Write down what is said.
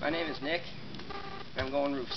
My name is Nick, and I'm going roof.